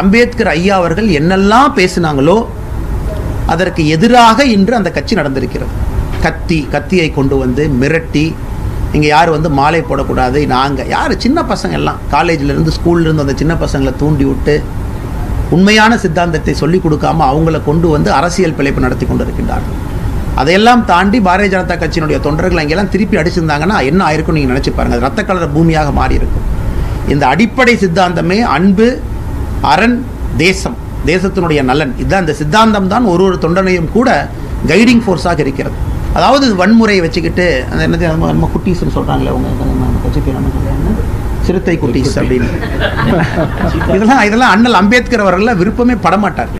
அம்பேத்கர் ஐயா அவர்கள் என்னெல்லாம் பேசினாங்களோ அதற்கு எதிராக இன்று அந்த கட்சி நடந்திருக்கிறது. கத்தி கத்தியை கொண்டு வந்து மிரட்டி இங்கே யார் வந்து மாலை போடக்கூடாது நாங்கள் யார்? சின்ன பசங்க எல்லாம். காலேஜிலேருந்து ஸ்கூல்லேருந்து அந்த சின்ன பசங்களை தூண்டி விட்டு உண்மையான சித்தாந்தத்தை சொல்லிக் கொடுக்காம அவங்கள கொண்டு வந்து அரசியல் பிழைப்பு நடத்தி கொண்டு இருக்கின்றார்கள் அதையெல்லாம் தாண்டி பாரதிய ஜனதா கட்சியினுடைய தொண்டர்கள் அங்கெல்லாம் திருப்பி அடிச்சிருந்தாங்கன்னா என்ன ஆயிருக்கும் நீங்கள் நினச்சி பாருங்க. ரத்த கலர பூமியாக மாறி இருக்கும் இந்த அடிப்படை சித்தாந்தமே அன்பு அரண் தேசம் தேசத்தினுடைய நலன். இதுதான் இந்த சித்தாந்தம் தான் ஒரு ஒரு தொண்டனையும் கூட கைடிங் ஃபோர்ஸாக இருக்கிறது. அதாவது வன்முறையை வச்சுக்கிட்டு அந்த என்னது நம்ம குட்டீஸ்னு சொல்கிறாங்களே நம்ம கட்சி பேர்? சிறுத்தை குட்டீஸ் அப்படின்னு. இதெல்லாம் இதெல்லாம் அண்ணல் அம்பேத்கர் அவர்கள்லாம் விருப்பமே படமாட்டார்